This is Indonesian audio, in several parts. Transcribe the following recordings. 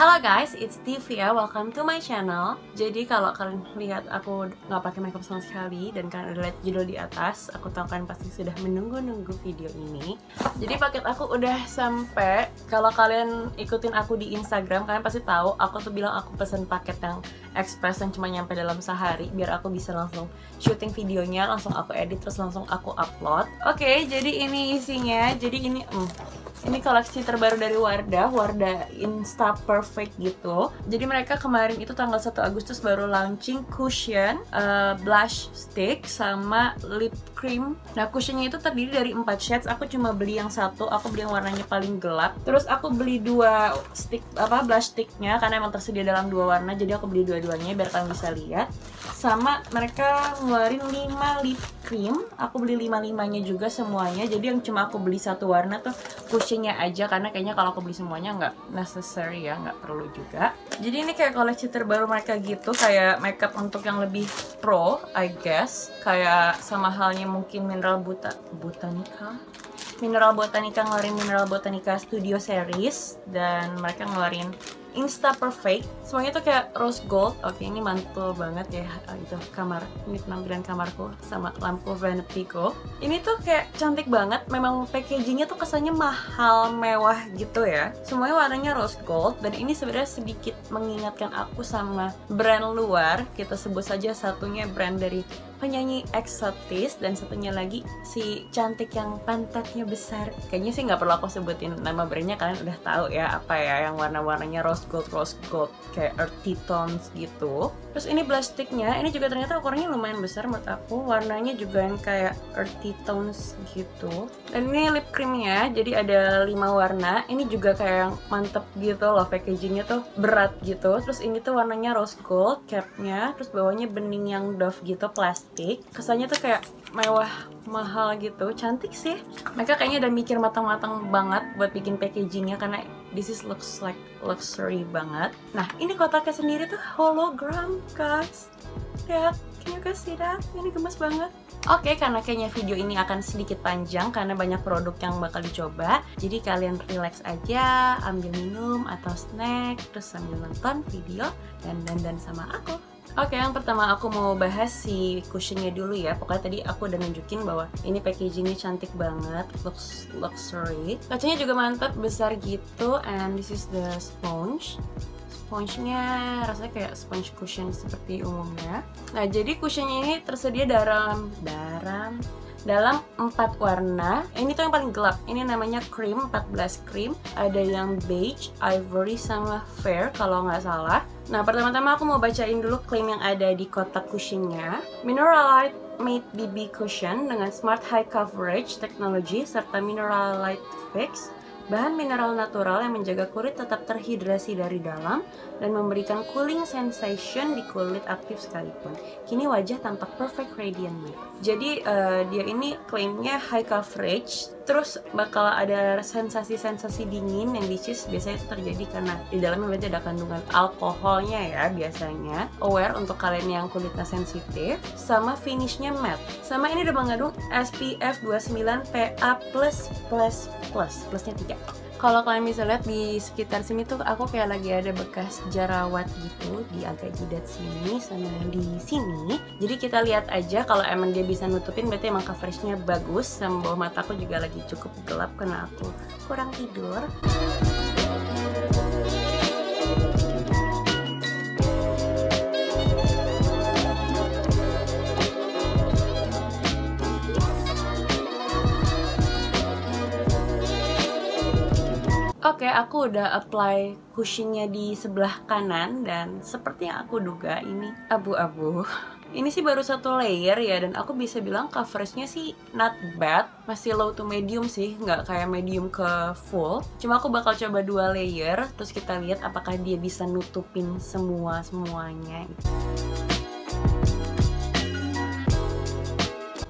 Halo guys, it's Divya. Welcome to my channel. Jadi kalau kalian lihat aku nggak pakai makeup sama sekali dan kalian udah lihat judul di atas, aku tahu kalian pasti sudah menunggu-nunggu video ini. Jadi paket aku udah sampai. Kalau kalian ikutin aku di Instagram, kalian pasti tahu aku tuh bilang aku pesen paket yang express yang cuma nyampe dalam sehari biar aku bisa langsung syuting videonya, langsung aku edit terus langsung aku upload. Oke, jadi ini isinya. Jadi ini hmm, ini koleksi terbaru dari Wardah, Wardah Insta Perfect gitu. Jadi mereka kemarin itu tanggal 1 Agustus baru launching cushion, uh, blush stick, sama lip cream. Nah cushionnya itu terdiri dari 4 shades. Aku cuma beli yang satu, aku beli yang warnanya paling gelap. Terus aku beli dua stick apa blush sticknya karena emang tersedia dalam dua warna. Jadi aku beli dua-duanya biar kalian bisa lihat. Sama mereka ngeluarin 5 lip cream. Aku beli 5-5-nya juga semuanya. Jadi yang cuma aku beli satu warna tuh cushion coachingnya aja karena kayaknya kalau aku beli semuanya nggak necessary ya nggak perlu juga jadi ini kayak koleksi terbaru mereka gitu kayak makeup untuk yang lebih pro I guess kayak sama halnya mungkin mineral buta botanica Mineral Botanica ngeluarin Mineral Botanica Studio Series dan mereka ngeluarin Insta Perfect. Semuanya tuh kayak rose gold. Oke ini mantul banget ya oh, itu kamar ini penampilan kamarku sama lampu Vanatico ini tuh kayak cantik banget. Memang packagingnya tuh kesannya mahal mewah gitu ya. Semuanya warnanya rose gold. Dan ini sebenarnya sedikit mengingatkan aku sama brand luar. Kita sebut saja satunya brand dari penyanyi eksotis dan satunya lagi si cantik yang pantatnya besar. Kayaknya sih nggak perlu aku sebutin nama brandnya kalian udah tahu ya apa ya yang warna-warnanya rose gold rose gold kayak earthy tones gitu. Terus ini blush sticknya ini juga ternyata ukurannya lumayan besar menurut aku. Warnanya juga yang kayak earthy tones gitu. Dan ini lip creamnya jadi ada lima warna. Ini juga kayak yang mantep gitu loh packagingnya tuh berat gitu. Terus ini tuh warnanya rose gold capnya. Terus bawahnya bening yang dove gitu plastik kesannya tuh kayak mewah mahal gitu. Cantik sih. Mereka kayaknya udah mikir matang-matang banget buat bikin packagingnya karena this is looks like luxury banget. Nah ini kotaknya sendiri tuh hologram guys. Lihat can you guys see that? Ini gemes banget. Oke, okay, karena kayaknya video ini akan sedikit panjang karena banyak produk yang bakal dicoba. Jadi kalian relax aja, ambil minum atau snack, terus sambil nonton video dan dan sama aku. Oke, yang pertama aku mau bahas si cushionnya dulu ya. Pokoknya tadi aku udah nunjukin bahwa ini packagingnya cantik banget, looks luxury. Kacanya juga mantap, besar gitu, and this is the sponge. Sponge-nya rasanya kayak sponge cushion seperti umumnya. Nah, jadi cushionnya ini tersedia dalam dalam dalam empat warna. Ini tuh yang paling gelap. Ini namanya cream 14 cream. Ada yang beige, ivory sama fair kalau nggak salah. Nah, pertama-tama aku mau bacain dulu klaim yang ada di kotak cushionnya. Mineralite Made BB Cushion dengan Smart High Coverage Technology serta Mineralite Fix Bahan mineral natural yang menjaga kulit tetap terhidrasi dari dalam dan memberikan cooling sensation di kulit aktif sekalipun. Kini wajah tampak perfect radiant. Jadi uh, dia ini klaimnya high coverage, terus bakal ada sensasi-sensasi dingin yang dicis biasanya itu terjadi karena di dalamnya berarti ada kandungan alkoholnya ya biasanya. Aware untuk kalian yang kulitnya sensitif, sama finishnya matte. Sama ini udah mengandung SPF 29 PA+++, plusnya 3 kalau kalian bisa lihat di sekitar sini tuh aku kayak lagi ada bekas jerawat gitu di agak jidat sini sama di sini. Jadi kita lihat aja kalau emang dia bisa nutupin berarti emang coveragenya bagus. Sama bawah mataku juga lagi cukup gelap karena aku kurang tidur aku udah apply cushionnya di sebelah kanan dan seperti yang aku duga ini abu-abu. Ini sih baru satu layer ya dan aku bisa bilang coveragenya sih not bad, masih low to medium sih, nggak kayak medium ke full. Cuma aku bakal coba dua layer, terus kita lihat apakah dia bisa nutupin semua semuanya.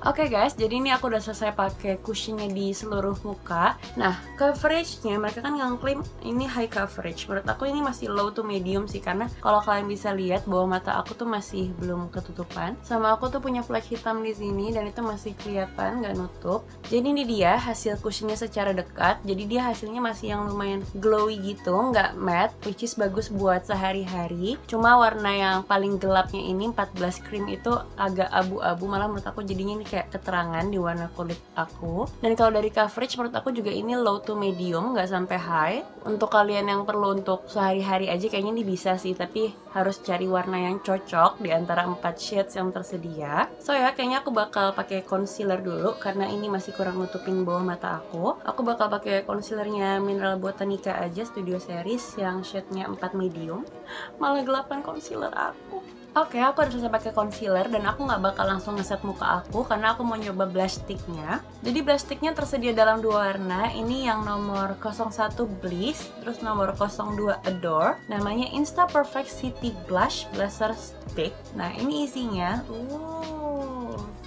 Oke okay guys, jadi ini aku udah selesai pakai cushionnya di seluruh muka. Nah, coveragenya mereka kan klaim ini high coverage. Menurut aku ini masih low to medium sih karena kalau kalian bisa lihat bahwa mata aku tuh masih belum ketutupan. Sama aku tuh punya flek hitam di sini dan itu masih kelihatan nggak nutup. Jadi ini dia hasil cushionnya secara dekat. Jadi dia hasilnya masih yang lumayan glowy gitu, nggak matte, which is bagus buat sehari-hari. Cuma warna yang paling gelapnya ini 14 cream itu agak abu-abu malah menurut aku jadinya ini kayak keterangan di warna kulit aku. Dan kalau dari coverage menurut aku juga ini low to medium nggak sampai high. Untuk kalian yang perlu untuk sehari-hari aja kayaknya ini bisa sih. Tapi harus cari warna yang cocok di antara 4 shades yang tersedia. So ya kayaknya aku bakal pakai concealer dulu karena ini masih kurang nutupin bawah mata aku. Aku bakal pakai concealernya Mineral Botanica aja Studio Series yang shade-nya 4 medium. Malah gelapan concealer aku Oke, okay, aku udah selesai pakai concealer dan aku nggak bakal langsung ngeset muka aku karena aku mau nyoba blush sticknya. Jadi blush sticknya tersedia dalam dua warna. Ini yang nomor 01 Bliss, terus nomor 02 Adore. Namanya Insta Perfect City Blush Blusher Stick. Nah, ini isinya. Uh,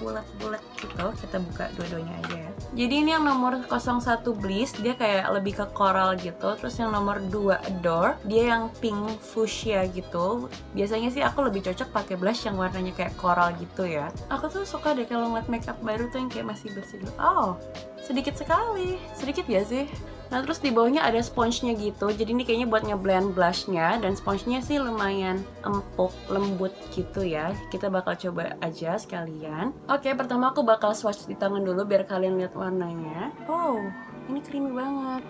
bulat-bulat gitu. Kita buka dua-duanya aja. Ya jadi ini yang nomor 01 Bliss dia kayak lebih ke coral gitu. Terus yang nomor 2 Adore dia yang pink fuchsia gitu. Biasanya sih aku lebih cocok pakai blush yang warnanya kayak coral gitu ya. Aku tuh suka deh kalau ngeliat makeup baru tuh yang kayak masih bersih. Gitu oh sedikit sekali. Sedikit ya sih Nah terus di bawahnya ada sponge-nya gitu. Jadi ini kayaknya buat ngeblend blushnya. Dan sponge-nya sih lumayan empuk, lembut gitu ya. Kita bakal coba aja sekalian. Oke pertama aku bakal swatch di tangan dulu biar kalian lihat warnanya. Oh ini creamy banget.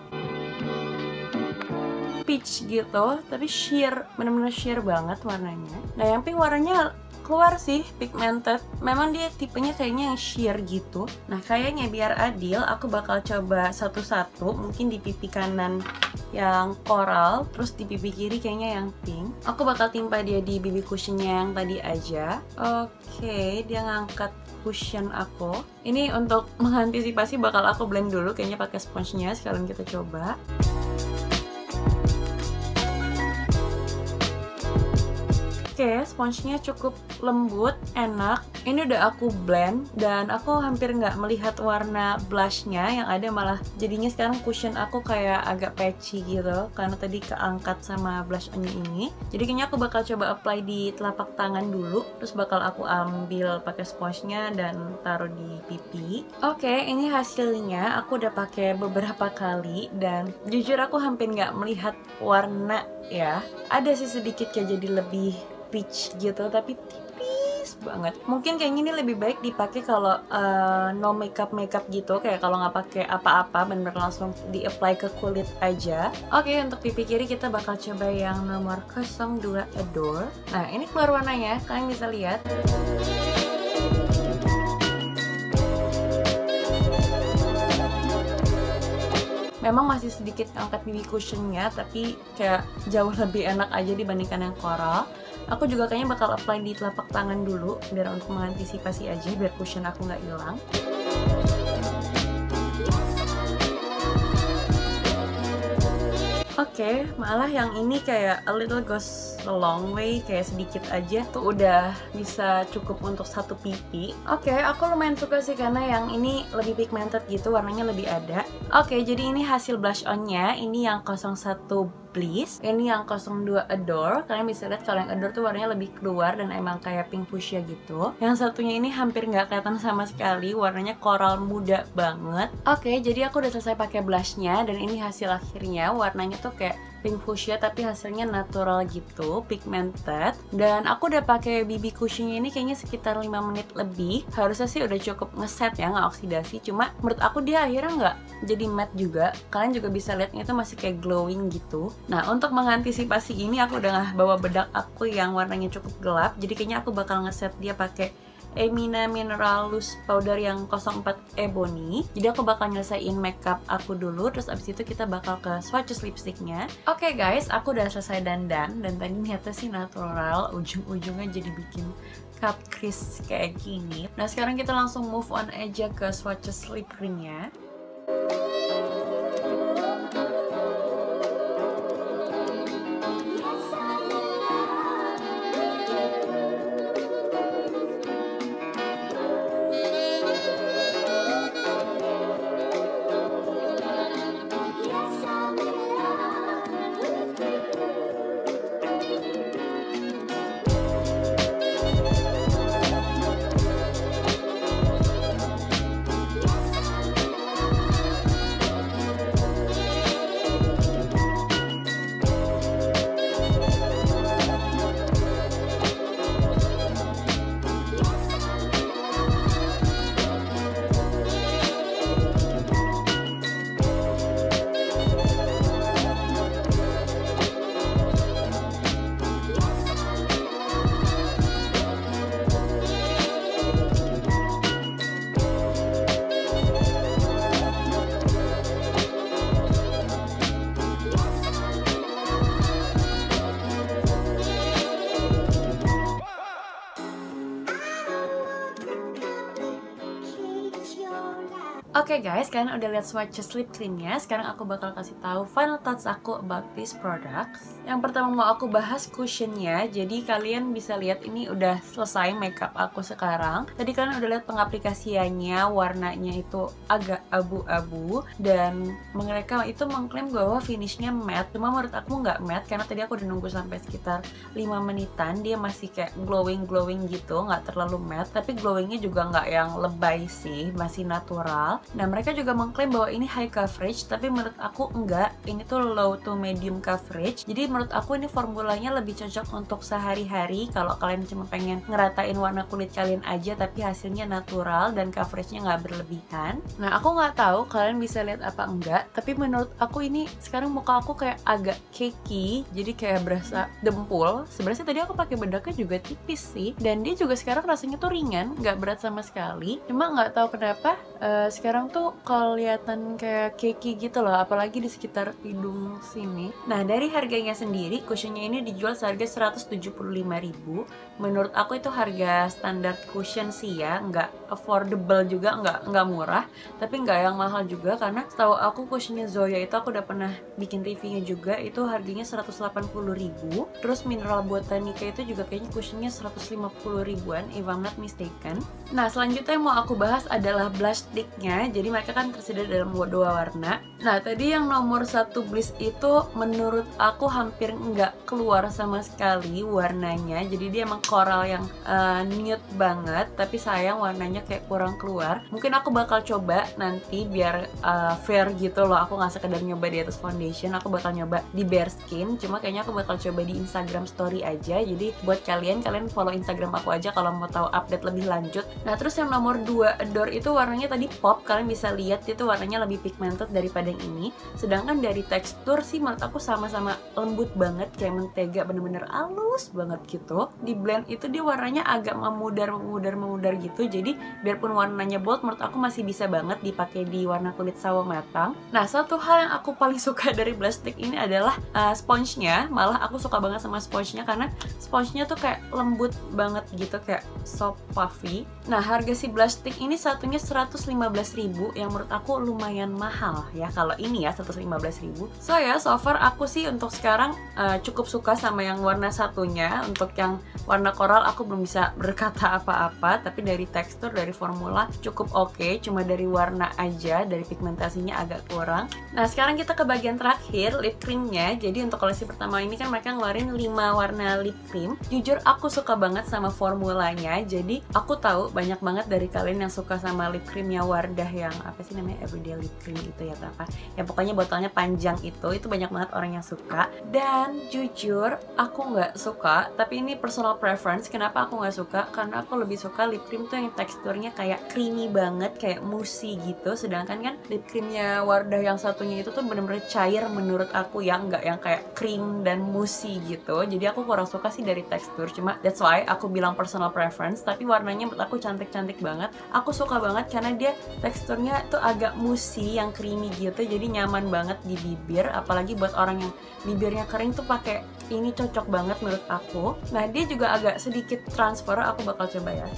Peach gitu tapi sheer bener-bener sheer banget warnanya. Nah yang pink warnanya keluar sih pigmented. Memang dia tipenya kayaknya yang sheer gitu. Nah kayaknya biar adil aku bakal coba satu-satu. Mungkin di pipi kanan yang coral terus di pipi kiri kayaknya yang pink. Aku bakal timpa dia di BB cushionnya yang tadi aja. Oke okay, dia ngangkat cushion aku. Ini untuk mengantisipasi bakal aku blend dulu kayaknya pakai sponge-nya. Sekalian kita coba Oke, okay, sponsnya cukup lembut, enak. Ini udah aku blend dan aku hampir nggak melihat warna blushnya yang ada malah jadinya sekarang cushion aku kayak agak patchy gitu karena tadi keangkat sama blush onnya ini. Jadi kayaknya aku bakal coba apply di telapak tangan dulu, terus bakal aku ambil pakai sponsnya dan taruh di pipi. Oke, ini hasilnya. Aku udah pakai beberapa kali dan jujur aku hampir nggak melihat warna ya. Ada sih sedikit kayak jadi lebih peach gitu tapi tipis banget. Mungkin kayaknya ini lebih baik dipakai kalau uh, no makeup makeup gitu. Kayak kalau nggak pakai apa-apa bener-bener langsung di apply ke kulit aja. Oke okay, untuk pipi kiri kita bakal coba yang nomor 02 Adore. Nah ini keluar warnanya. Kalian bisa lihat. Memang masih sedikit angkat BB cushionnya tapi kayak jauh lebih enak aja dibandingkan yang coral aku juga kayaknya bakal apply di telapak tangan dulu biar untuk mengantisipasi aja biar cushion aku nggak hilang. Oke, okay, malah yang ini kayak a little goes a long way, kayak sedikit aja tuh udah bisa cukup untuk satu pipi. Oke, okay, aku lumayan suka sih karena yang ini lebih pigmented gitu, warnanya lebih ada. Oke, okay, jadi ini hasil blush onnya, ini yang 01 Bliss ini yang 02 Adore. Kalian bisa lihat kalau yang Adore tuh warnanya lebih keluar dan emang kayak pink fuchsia gitu. Yang satunya ini hampir nggak kelihatan sama sekali warnanya coral muda banget. Oke jadi aku udah selesai pakai blushnya dan ini hasil akhirnya. Warnanya tuh kayak pink fuchsia tapi hasilnya natural gitu, pigmented. Dan aku udah pakai BB cushionnya ini kayaknya sekitar 5 menit lebih. Harusnya sih udah cukup ngeset ya, nggak oksidasi. Cuma menurut aku dia akhirnya nggak jadi matte juga. Kalian juga bisa lihat itu masih kayak glowing gitu. Nah untuk mengantisipasi ini aku udah bawa bedak aku yang warnanya cukup gelap. Jadi kayaknya aku bakal ngeset dia pakai Emina Mineral Loose Powder yang 04 Ebony. Jadi aku bakal nyelesain makeup aku dulu Terus abis itu kita bakal ke swatches lipsticknya Oke okay guys, aku udah selesai dandan Dan tadi niatnya sih natural Ujung-ujungnya jadi bikin cut crease kayak gini. Nah sekarang kita langsung move on aja ke swatches lip creamnya Okay guys, kalian udah lihat swatches lip creamnya. Sekarang aku bakal kasih tahu final thoughts aku about this products. Yang pertama mau aku bahas cushionnya. Jadi kalian bisa lihat ini udah selesai makeup aku sekarang. Tadi kalian udah lihat pengaplikasiannya, warnanya itu agak abu-abu dan mereka itu mengklaim bahwa finishnya matte. Cuma menurut aku nggak matte karena tadi aku udah nunggu sampai sekitar 5 menitan. Dia masih kayak glowing glowing gitu, nggak terlalu matte. Tapi glowingnya juga nggak yang lebay sih, masih natural. Nah mereka juga mengklaim bahwa ini high coverage tapi menurut aku enggak. Ini tuh low to medium coverage. Jadi menurut aku ini formulanya lebih cocok untuk sehari-hari. Kalau kalian cuma pengen ngeratain warna kulit kalian aja tapi hasilnya natural dan coveragenya nggak berlebihan. Nah aku nggak tahu kalian bisa lihat apa enggak tapi menurut aku ini sekarang muka aku kayak agak cakey jadi kayak berasa dempul. Sebenarnya tadi aku pakai bedaknya juga tipis sih dan dia juga sekarang rasanya tuh ringan nggak berat sama sekali. Cuma nggak tahu kenapa uh, sekarang tuh kelihatan kayak keki gitu loh apalagi di sekitar hidung sini. Nah dari harganya sendiri cushionnya ini dijual seharga 175.000 menurut aku itu harga standar cushion sih ya nggak affordable juga nggak nggak murah tapi nggak yang mahal juga karena setahu aku cushionnya Zoya itu aku udah pernah bikin reviewnya juga itu harganya 180.000 terus mineral botanica itu juga kayaknya cushionnya 150 ribuan if I'm not mistaken. Nah selanjutnya yang mau aku bahas adalah blush sticknya mereka kan tersedia dalam dua warna. Nah tadi yang nomor satu bliss itu menurut aku hampir nggak keluar sama sekali warnanya. Jadi dia emang coral yang uh, nude banget tapi sayang warnanya kayak kurang keluar. Mungkin aku bakal coba nanti biar uh, fair gitu loh. Aku nggak sekedar nyoba di atas foundation aku bakal nyoba di bare skin. Cuma kayaknya aku bakal coba di Instagram story aja. Jadi buat kalian kalian follow Instagram aku aja kalau mau tahu update lebih lanjut. Nah terus yang nomor 2 adore itu warnanya tadi pop. Kalian bisa lihat itu warnanya lebih pigmented daripada yang ini. Sedangkan dari tekstur sih menurut aku sama-sama lembut banget kayak mentega bener-bener halus banget gitu. Di blend itu dia warnanya agak memudar memudar memudar gitu jadi biarpun warnanya bold menurut aku masih bisa banget dipakai di warna kulit sawo matang. Nah satu hal yang aku paling suka dari plastik ini adalah uh, sponge-nya. Malah aku suka banget sama sponge-nya karena sponge-nya tuh kayak lembut banget gitu kayak soft puffy. Nah harga si plastik ini satunya 115.000 yang menurut aku lumayan mahal ya kalau ini ya 115 ribu. So ya so far aku sih untuk sekarang uh, cukup suka sama yang warna satunya. Untuk yang warna koral aku belum bisa berkata apa-apa tapi dari tekstur dari formula cukup oke. Okay. cuma dari warna aja dari pigmentasinya agak kurang. Nah sekarang kita ke bagian terakhir lip creamnya. Jadi untuk koleksi pertama ini kan mereka ngeluarin 5 warna lip cream. Jujur aku suka banget sama formulanya. Jadi aku tahu banyak banget dari kalian yang suka sama lip creamnya Wardah yang apa sih namanya everyday lip cream itu ya apa. Ya pokoknya botolnya panjang itu itu banyak banget orang yang suka. Dan jujur aku nggak suka tapi ini personal preference kenapa aku nggak suka? Karena aku lebih suka lip cream tuh yang teksturnya kayak creamy banget kayak mousse gitu. Sedangkan kan lip creamnya Wardah yang satunya itu tuh bener-bener cair menurut aku ya nggak yang kayak cream dan mousse gitu. Jadi aku kurang suka sih dari tekstur. Cuma that's why aku bilang personal preference tapi warnanya menurut aku cantik-cantik banget. Aku suka banget karena dia teksturnya tuh agak musi yang creamy gitu jadi nyaman banget di bibir. Apalagi buat orang yang bibirnya kering tuh pakai ini cocok banget menurut aku. Nah dia juga agak sedikit transfer aku bakal coba ya.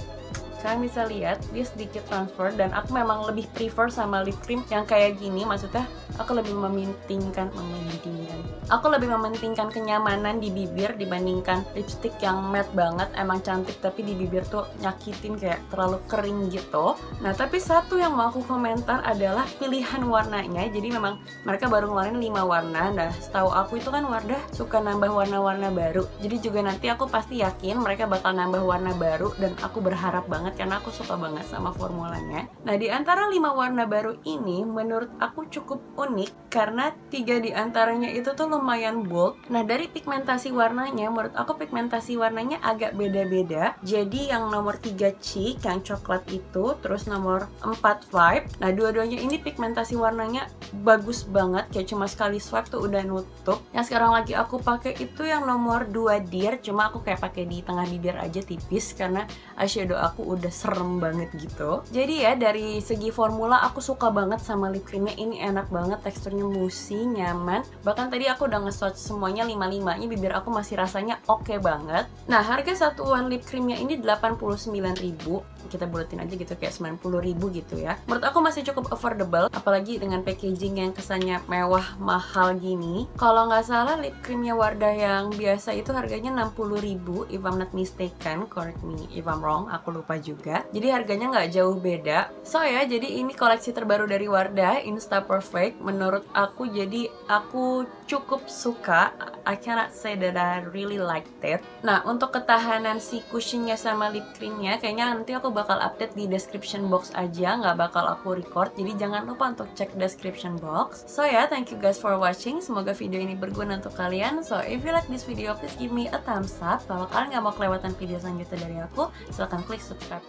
Kalian bisa lihat dia sedikit transfer dan aku memang lebih prefer sama lip cream yang kayak gini. Maksudnya aku lebih mementingkan mementingkan aku lebih mementingkan kenyamanan di bibir dibandingkan lipstick yang matte banget emang cantik tapi di bibir tuh nyakitin kayak terlalu kering gitu. Nah tapi satu yang mau aku komentar adalah pilihan warnanya. Jadi memang mereka baru ngeluarin 5 warna. Nah setahu aku itu kan Wardah suka nambah warna-warna baru. Jadi juga nanti aku pasti yakin mereka bakal nambah warna baru dan aku berharap banget karena aku suka banget sama formulanya. Nah, di antara lima warna baru ini menurut aku cukup unik karena tiga di antaranya itu tuh lumayan bold. Nah, dari pigmentasi warnanya menurut aku pigmentasi warnanya agak beda-beda. Jadi yang nomor 3 cheek yang coklat itu, terus nomor 4 vibe. Nah, dua-duanya ini pigmentasi warnanya bagus banget kayak cuma sekali swipe tuh udah nutup. Yang sekarang lagi aku pakai itu yang nomor 2 dear, cuma aku kayak pakai di tengah bibir aja tipis karena eyeshadow aku udah serem banget gitu jadi ya dari segi formula aku suka banget sama lip creamnya ini enak banget teksturnya mushy nyaman. Bahkan tadi aku udah nge-swatch semuanya 5-5 nya bibir aku masih rasanya oke okay banget. Nah harga satuan lip creamnya ini 89.000 kita buletin aja gitu kayak 90 ribu gitu ya. Menurut aku masih cukup affordable apalagi dengan packaging yang kesannya mewah mahal gini. Kalau nggak salah lip creamnya Wardah yang biasa itu harganya 60 ribu if I'm not mistaken. Correct me if I'm wrong aku lupa juga. Jadi harganya nggak jauh beda. So ya jadi ini koleksi terbaru dari Wardah Insta Perfect menurut aku jadi aku cukup suka I cannot say that I really liked it. Nah untuk ketahanan si cushionnya sama lip creamnya kayaknya nanti aku bakal update di description box aja nggak bakal aku record. Jadi jangan lupa untuk cek description box. So ya yeah, thank you guys for watching. Semoga video ini berguna untuk kalian. So if you like this video please give me a thumbs up. Kalau kalian nggak mau kelewatan video selanjutnya dari aku silahkan klik subscribe